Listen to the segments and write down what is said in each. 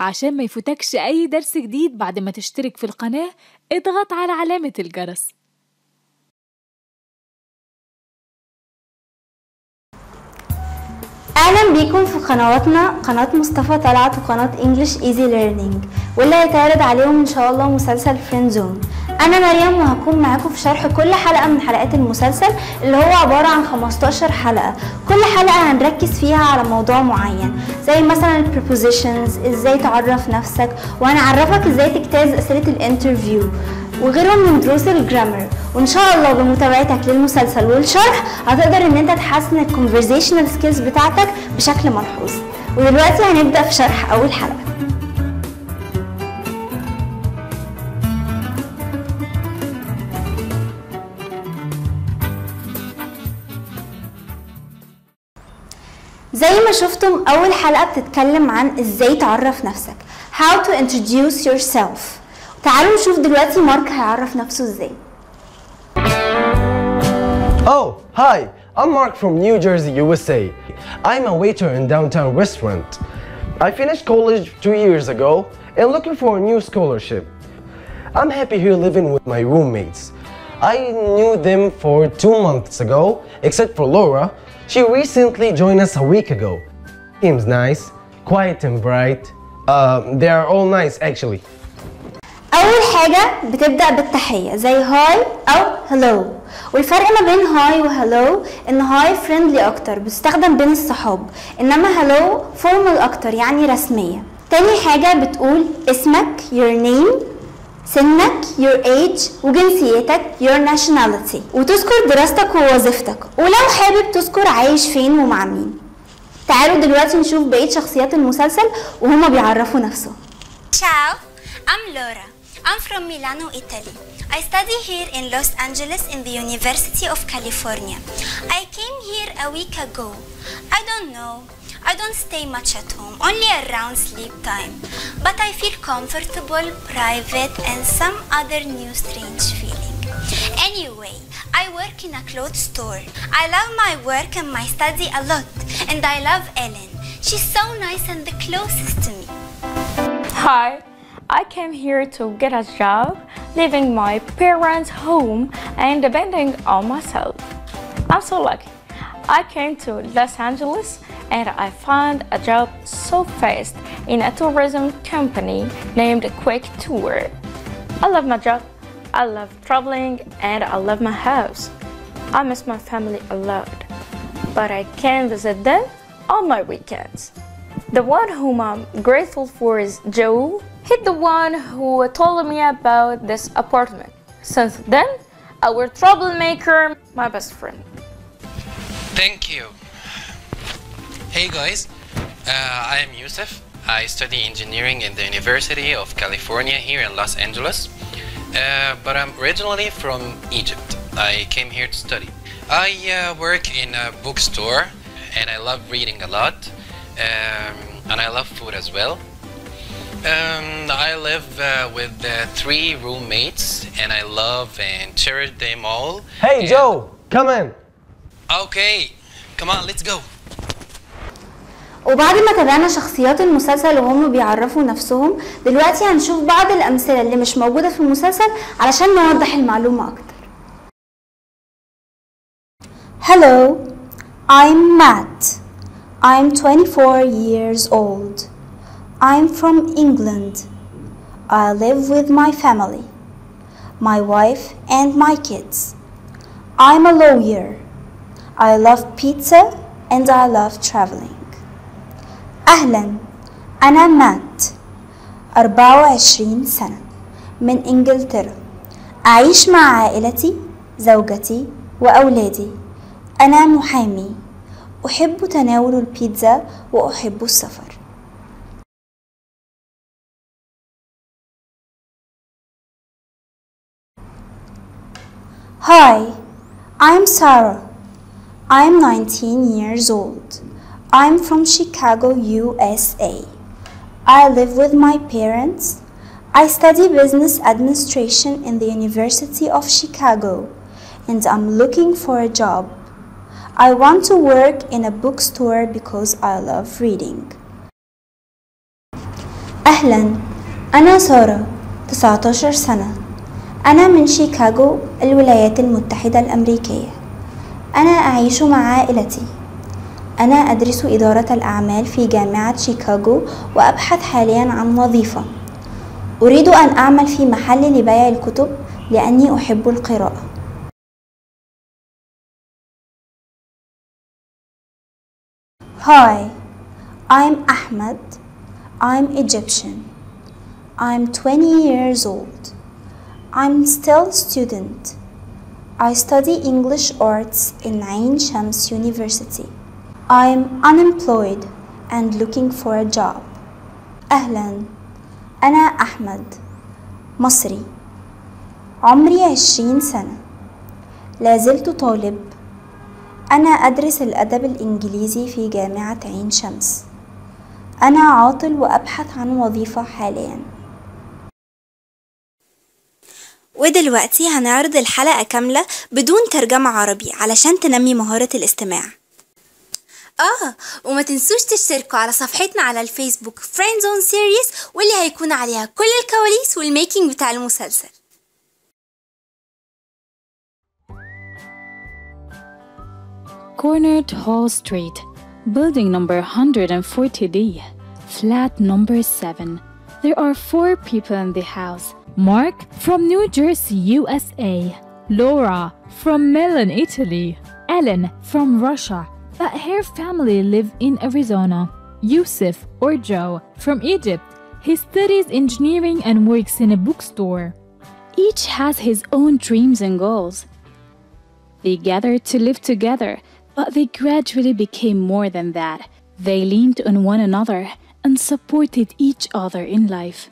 عشان ما يفوتكش أي درس جديد بعد ما تشترك في القناة اضغط على علامة الجرس. أهلا بيكم في قنواتنا قناة مصطفى طلعت وقناة انجلش ايزي ليرنينج واللي هيتعرض عليهم إن شاء الله مسلسل فريند أنا مريم وهكون معاكم في شرح كل حلقة من حلقات المسلسل اللي هو عبارة عن 15 حلقة. كل حلقة هنركز فيها على موضوع معين زي مثلا البريبوزيشنز إزاي تعرف نفسك وهنعرفك إزاي تجتاز أسئلة الانترفيو وغيرهم من دروس الجرامر. وإن شاء الله بمتابعتك للمسلسل والشرح هتقدر إن أنت تحسن الكونفرزيشنال سكيلز بتاعتك بشكل ملحوظ. ودلوقتي هنبدأ في شرح أول حلقة. زي ما شفتم اول حلقه بتتكلم عن ازاي تعرف نفسك how to introduce yourself تعالوا نشوف دلوقتي مارك هيعرف نفسه ازاي Oh, hi, I'm Mark from New Jersey, USA. I'm a waiter in downtown restaurant. I finished college two years ago and looking for a new scholarship. I'm happy here living with my roommates. I knew them for two months ago, except for Laura. She recently joined us a week ago. Seems nice, quiet and bright. Uh, they are all nice actually. اول حاجه بتبدا بالتحيه زي هاي او هلو والفرق ما بين هاي وهلو ان هاي فريندلي اكتر بتستخدم بين الصحاب انما هلو فورمال اكتر يعني رسميه تاني حاجه بتقول اسمك your name سنك your age وجنسيتك your nationality وتذكر دراستك ووظيفتك ولو حابب تذكر عايش فين ومع مين تعالوا دلوقتي نشوف بقيه شخصيات المسلسل وهما بيعرفوا نفسهم Ciao, I'm Laura. I'm from Milano, Italy. I study here in Los Angeles in the University of California. I came here a week ago. I don't know. I don't stay much at home, only around sleep time. But I feel comfortable, private, and some other new strange feeling. Anyway, I work in a clothes store. I love my work and my study a lot, and I love Ellen. She's so nice and the closest to me. Hi, I came here to get a job, leaving my parents' home and depending on myself. I'm so lucky. I came to Los Angeles and I found a job so fast in a tourism company named Quick Tour. I love my job, I love traveling, and I love my house. I miss my family a lot, but I can visit them on my weekends. The one whom I'm grateful for is Joe. He's the one who told me about this apartment. Since then, our troublemaker, my best friend. Thank you. Hey guys, uh, I am Yusuf. I study engineering in the University of California here in Los Angeles. Uh, but I'm originally from Egypt. I came here to study. I uh, work in a bookstore and I love reading a lot. Um, and I love food as well. Um, I live uh, with uh, three roommates and I love and cherish them all. Hey, And- Joe, come in. Okay, come on, let's go. وبعد ما تابعنا شخصيات المسلسل وهم بيعرفوا نفسهم دلوقتي هنشوف بعض الأمثلة اللي مش موجودة في المسلسل علشان نوضح المعلومة أكتر Hello, I'm Matt. I'm 24 years old. I'm from England. I live with my family, my wife and my kids. I'm a lawyer. I love pizza and I love traveling. أهلا. أنا مات. 24 سنة. من إنجلترا. أعيش مع عائلتي زوجتي وأولادي. أنا محامي. أحب تناول البيتزا وأحب السفر. Hi, I'm Sarah. I'm 19 years old. I'm from Chicago, USA. I live with my parents. I study business administration in the University of Chicago and I'm looking for a job. I want to work in a bookstore because I love reading. أهلا أنا سارة 19 سنة أنا من شيكاغو الولايات المتحدة الأمريكية أنا أعيش مع عائلتي أنا أدرس إدارة الأعمال في جامعة شيكاغو وأبحث حاليا عن وظيفة أريد أن أعمل في محل لبيع الكتب لأني أحب القراءة Hi, I'm Ahmed. I'm Egyptian. I'm 20 years old. I'm still student. I study English arts in Ain Shams University. I'm unemployed and looking for a job. أهلا. أنا أحمد. مصري. عمري عشرين سنة. لازلت طالب. أنا أدرس الأدب الإنجليزي في جامعة عين شمس. أنا عاطل وأبحث عن وظيفة حاليا. ودلوقتي هنعرض الحلقة كاملة بدون ترجمة عربي علشان تنمي مهارة الاستماع. آه وما تنسوش تشتركوا على صفحتنا على الفيسبوك Friend Zone Series واللي هيكون عليها كل الكواليس والميكينج بتاع المسلسل Cornered Hall Street, building number 140D, flat number 7. There are four people in the house. Mark from New Jersey, USA. Laura from Milan, Italy. Ellen from Russia, but her family live in Arizona. Yusuf or Joe from Egypt. He studies engineering and works in a bookstore. Each has his own dreams and goals. They gathered to live together, but they gradually became more than that. They leaned on one another and supported each other in life.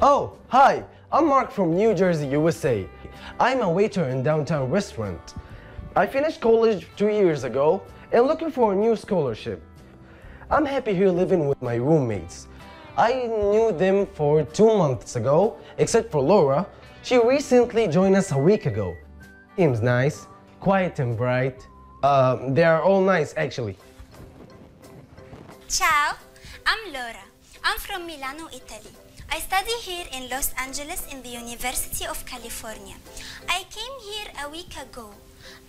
Oh, hi, I'm Mark from New Jersey, USA. I'm a waiter in downtown restaurant. I finished college two years ago and looking for a new scholarship. I'm happy here living with my roommates. I knew them for two months ago, except for Laura. She recently joined us a week ago. Seems nice, quiet and bright. Um, they are all nice actually. Ciao, I'm Laura. I'm from Milano, Italy. I study here in Los Angeles in the University of California. I came here a week ago.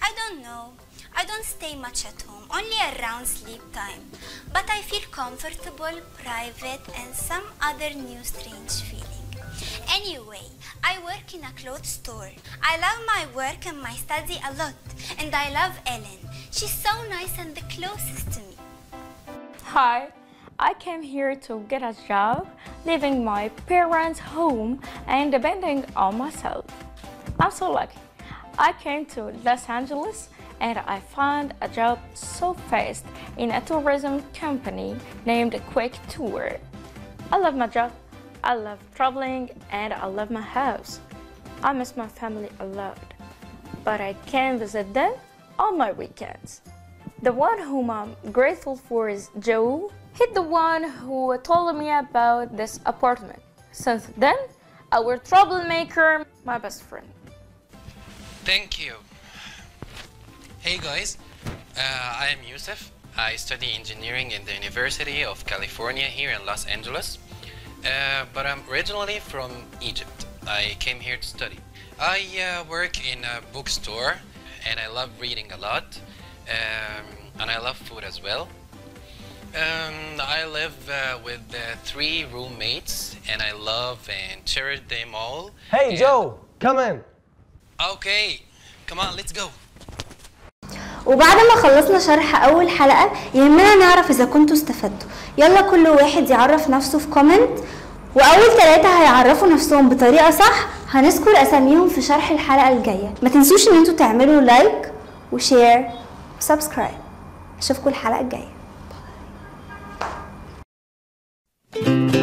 I don't know. I don't stay much at home, only around sleep time. But I feel comfortable, private, and some other new strange feeling. Anyway, I work in a clothes store. I love my work and my study a lot, and I love Ellen. She's so nice and the closest to me. Hi, I came here to get a job, leaving my parents' home and depending on myself. I'm so lucky. I came to Los Angeles and I found a job so fast in a tourism company named Quick Tour. I love my job, I love traveling, and I love my house. I miss my family a lot, but I can visit them on my weekends. The one whom I'm grateful for is Joe. He's the one who told me about this apartment. Since then, our troublemaker, my best friend. Thank you. Hey guys, uh, I am Yusuf. I study engineering in the University of California here in Los Angeles, uh, but I'm originally from Egypt. I came here to study. I uh, work in a bookstore and I love reading a lot, um, and I love food as well. Um, I live uh, with uh, three roommates and I love and cherish them all. Hey Joe, come in. أوكي كمان ليتس جو وبعد ما خلصنا شرح أول حلقة يهمنا نعرف إذا كنتوا استفدتوا. يلا كل واحد يعرف نفسه في كومنت وأول ثلاثة هيعرفوا نفسهم بطريقة صح. هنذكر أساميهم في شرح الحلقة الجاية. ما تنسوش إن أنتوا تعملوا لايك وشير وسبسكرايب. أشوفكم الحلقة الجاية. باي